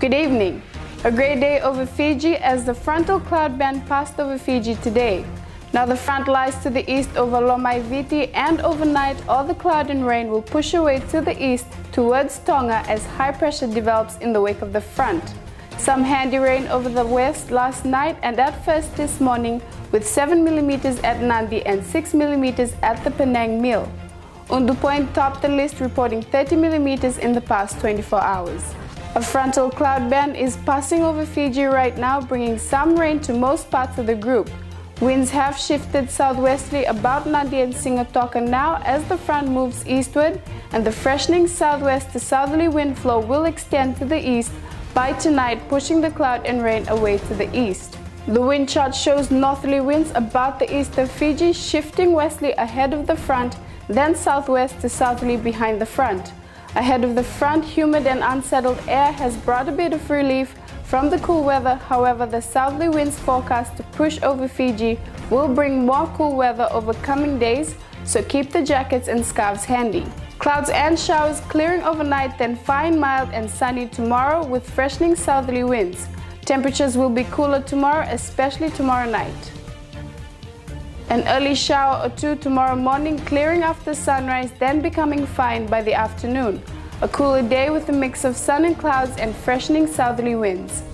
Good evening. A great day over Fiji as the frontal cloud band passed over Fiji today. Now the front lies to the east over Lomaiviti and overnight all the cloud and rain will push away to the east towards Tonga as high pressure develops in the wake of the front. Some handy rain over the west last night and at first this morning with 7 millimeters at Nadi and 6 millimeters at the Penang Mill. Undu Point topped the list reporting 30 millimeters in the past 24 hours. A frontal cloud band is passing over Fiji right now, bringing some rain to most parts of the group. Winds have shifted southwesterly about Nadi and Sigatoka now as the front moves eastward, and the freshening southwest to southerly wind flow will extend to the east by tonight, pushing the cloud and rain away to the east. The wind chart shows northerly winds about the east of Fiji, shifting westerly ahead of the front, then southwest to southerly behind the front. Ahead of the front, humid and unsettled air has brought a bit of relief from the cool weather. However, the southerly winds forecast to push over Fiji will bring more cool weather over coming days, so keep the jackets and scarves handy. Clouds and showers clearing overnight, then fine, mild and sunny tomorrow with freshening southerly winds. Temperatures will be cooler tomorrow, especially tomorrow night. An early shower or two tomorrow morning, clearing after sunrise, then becoming fine by the afternoon. A cooler day with a mix of sun and clouds and freshening southerly winds.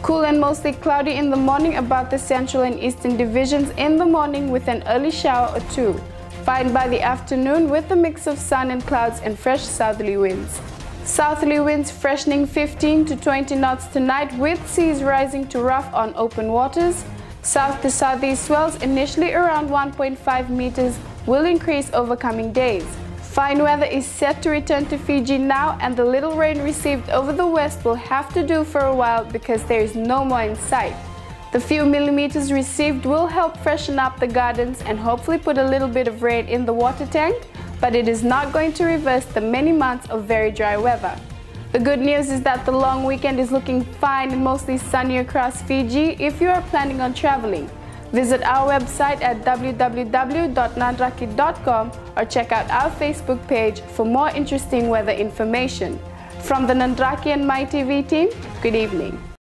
Cool and mostly cloudy in the morning about the central and eastern divisions in the morning with an early shower or two. Fine by the afternoon with a mix of sun and clouds and fresh southerly winds. Southerly winds freshening 15 to 20 knots tonight with seas rising to rough on open waters. South to southeast swells initially around 1.5 meters will increase over coming days. Fine weather is set to return to Fiji now and the little rain received over the west will have to do for a while because there is no more in sight. The few millimeters received will help freshen up the gardens and hopefully put a little bit of rain in the water tank, but it is not going to reverse the many months of very dry weather. The good news is that the long weekend is looking fine and mostly sunny across Fiji if you are planning on traveling. Visit our website at www.nadraki.com or check out our Facebook page for more interesting weather information. From the Nadraki and Mai TV team, good evening.